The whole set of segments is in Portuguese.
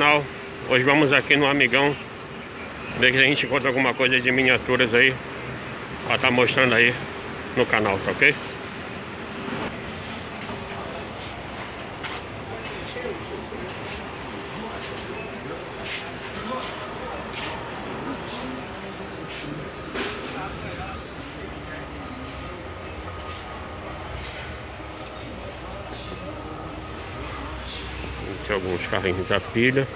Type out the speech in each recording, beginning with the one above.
canal Hoje vamos aqui no Amigão Ver se a gente encontra alguma coisa de miniaturas aí Ela tá mostrando aí no canal, tá ok? Aqui alguns carrinhos a pilha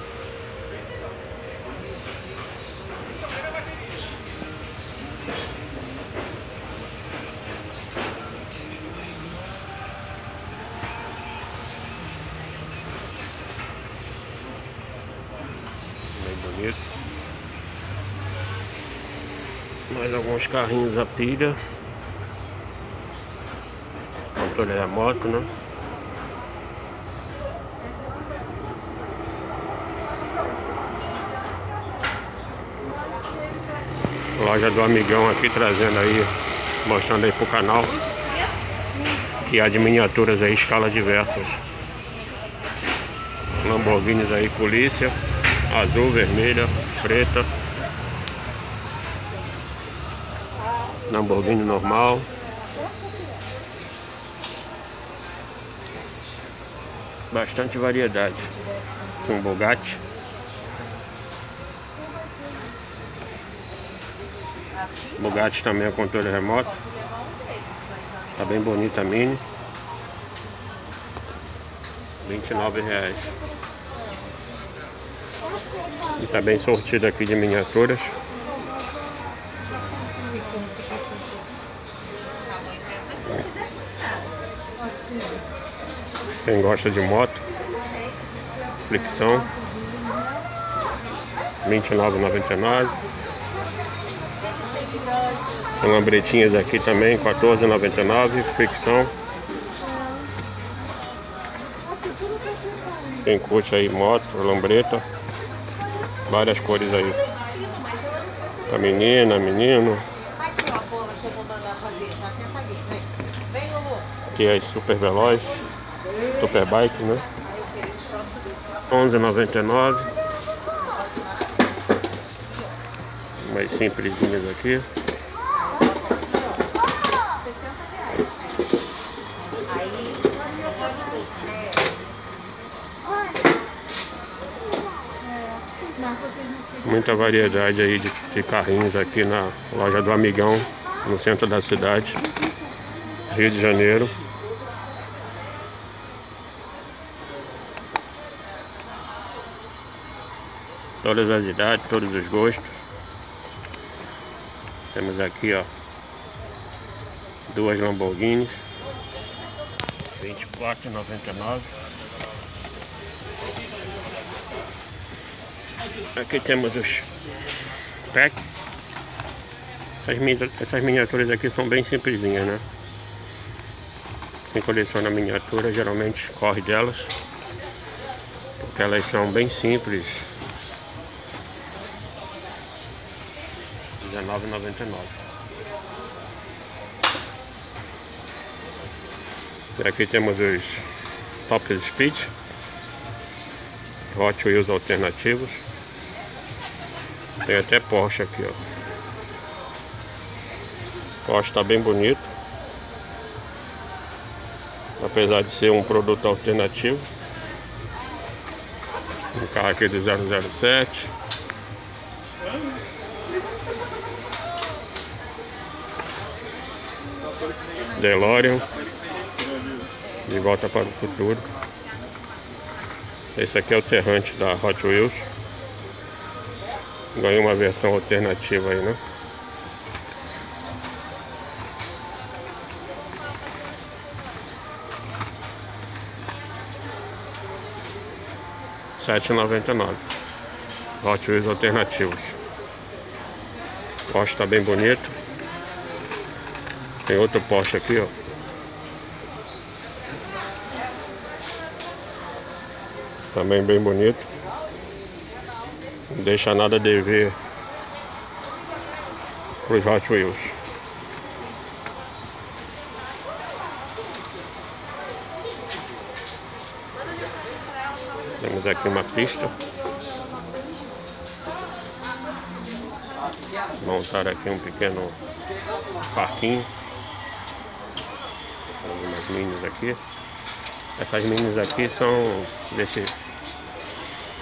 bonito. Mais alguns carrinhos a pilha. Controle remoto, né? Loja do amigão aqui trazendo aí, mostrando aí pro canal que há de miniaturas aí, escalas diversas. Lamborghinis aí, polícia azul, vermelha, preta. Lamborghini normal. Bastante variedade. Com Bugatti. Bugatti também é controle remoto. Tá bem bonita a Mini. 29 reais. E tá bem sortido aqui de miniaturas. Quem gosta de moto, fricção, R$ 29,99. Lambretinhas aqui também, R$ 14,99, fricção. Quem curte aí moto, lambreta. Várias cores aí. Pra menina, menino. Aqui é super veloz. Super bike, né? 11,99 Mais simplesinhas aqui. Muita variedade aí de, de carrinhos aqui na loja do Amigão, no centro da cidade, Rio de Janeiro. Todas as idades, todos os gostos. Temos aqui, ó, duas Lamborghinis, 24,99. Aqui temos os pack. Essas, essas miniaturas aqui são bem simplesinhas, né? Quem coleciona miniatura geralmente corre delas. Porque elas são bem simples. R$19,99. E aqui temos os Top Speed. Hot Wheels alternativos. Tem até Porsche aqui, ó. Porsche tá bem bonito. Apesar de ser um produto alternativo. Um carro aqui de 007. DeLorean. De volta para o futuro. Esse aqui é o Terrante da Hot Wheels. Ganhei uma versão alternativa aí, né? Sete noventa e nove. Hot Wheels alternativos. Porsche tá bem bonito. Tem outro poste aqui, ó. Também bem bonito. Não deixa nada de ver. para os Hot Wheels. Temos aqui uma pista. Montar aqui um pequeno parquinho. Algumas minis aqui. Essas minis aqui são desse,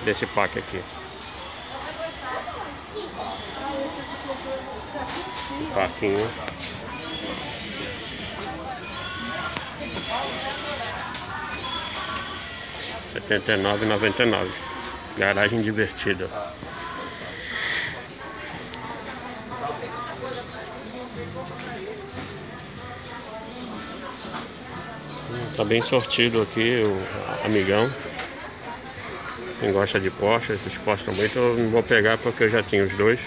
desse pack aqui. Noventa e nove. Garagem divertida. Tá bem sortido aqui o amigão. Quem gosta de Porsche, esses Porsche também, então eu não vou pegar porque eu já tinha os dois.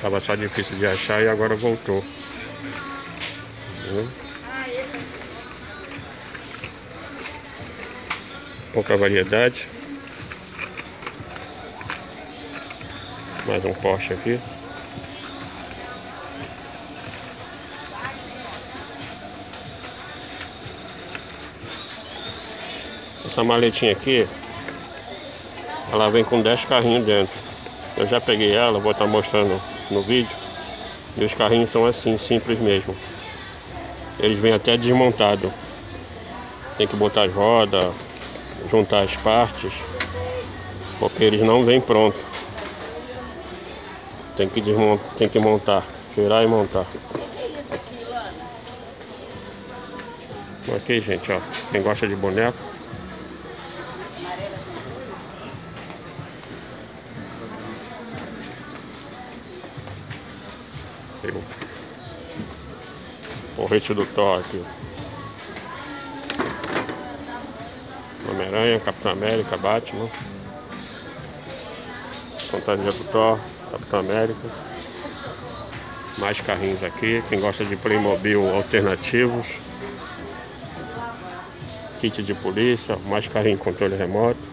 Tava só difícil de achar e agora voltou. Hum. Pouca variedade. Mais um Porsche aqui. Essa maletinha aqui, ela vem com 10 carrinhos dentro. Eu já peguei ela, vou estar mostrando no vídeo. E os carrinhos são assim, simples mesmo. Eles vêm até desmontado. Tem que botar as rodas, juntar as partes, porque eles não vêm pronto. Tem que desmontar, tem que montar, tirar e montar. Ok, gente, ó. Quem gosta de boneco, porrete do aqui. Homem-Aranha, Capitão América, Batman. Fantasia do Thor, Capitão América. Mais carrinhos aqui. Quem gosta de Playmobil alternativos. Kit de polícia, mais carrinho controle remoto.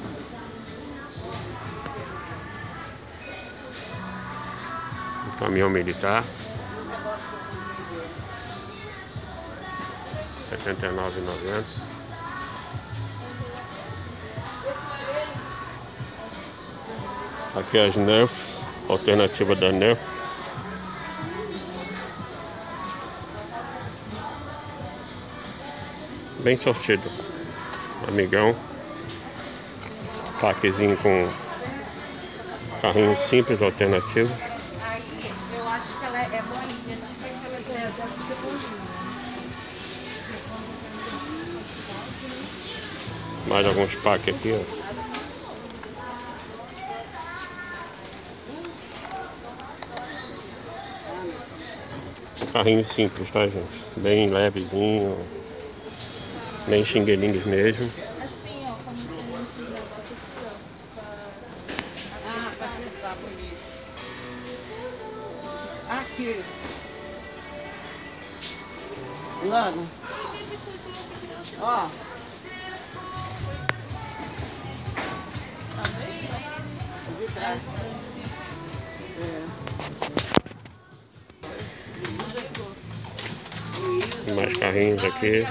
caminhão militar. Setenta e nove noventa Aqui as Nerf, alternativa da Nerf. Bem sortido. Amigão. Paquezinho com carrinhos simples alternativos. Mais alguns packs aqui, ó. Carrinho simples, tá, gente? Bem levezinho. Bem xinguelinhos mesmo. Aqui. Logo. Ó. Mais carrinhos aqui.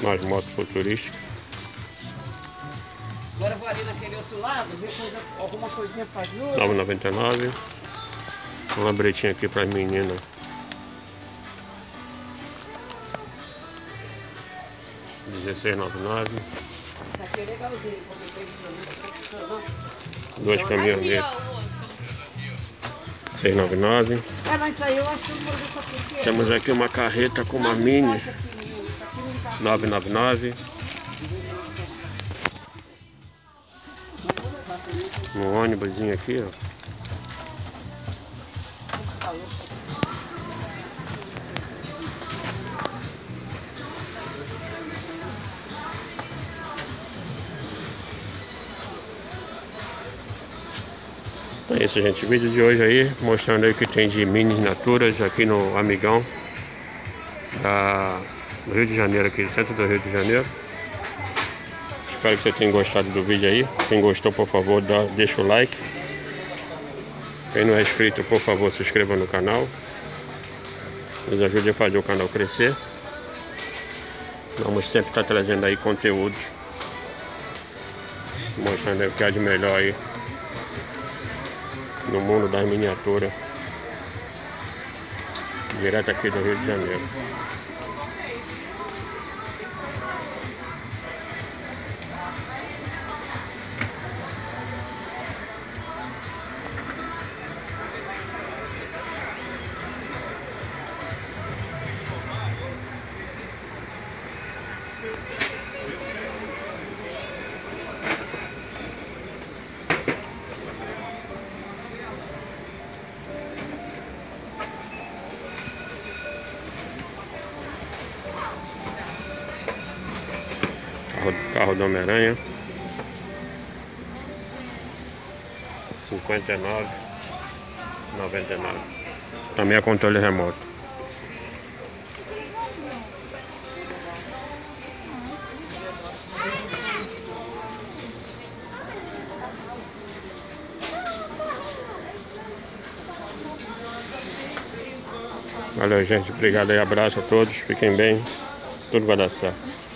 Mais motos futurísticas. Agora vou ali naquele outro lado, ver coisa, alguma coisinha pra ajuda. 9,99. Um lambretinho aqui para as meninas. Dezesseis noventa e nove. Esse aqui é legalzinho, Duas caminhonetas. 699. É, mas aí eu acho que Temos aqui uma carreta com uma mini. 999. Um ônibusinho aqui, ó. É isso, gente. Vídeo de hoje aí, mostrando aí o que tem de mini naturas aqui no Amigão da, do Rio de Janeiro, aqui, centro do Rio de Janeiro. Espero que você tenha gostado do vídeo aí. Quem gostou, por favor, dá, deixa o like. Quem não é inscrito, por favor, se inscreva no canal. Nos ajude a fazer o canal crescer. Vamos sempre estar trazendo aí conteúdos. Mostrando o que há de melhor aí no mundo das miniaturas. Direto aqui do Rio de Janeiro. Carro, carro do Homem-Aranha. 59 99 Também é controle remoto. Valeu, gente. Obrigado aí. Abraço a todos. Fiquem bem. Tudo vai dar certo.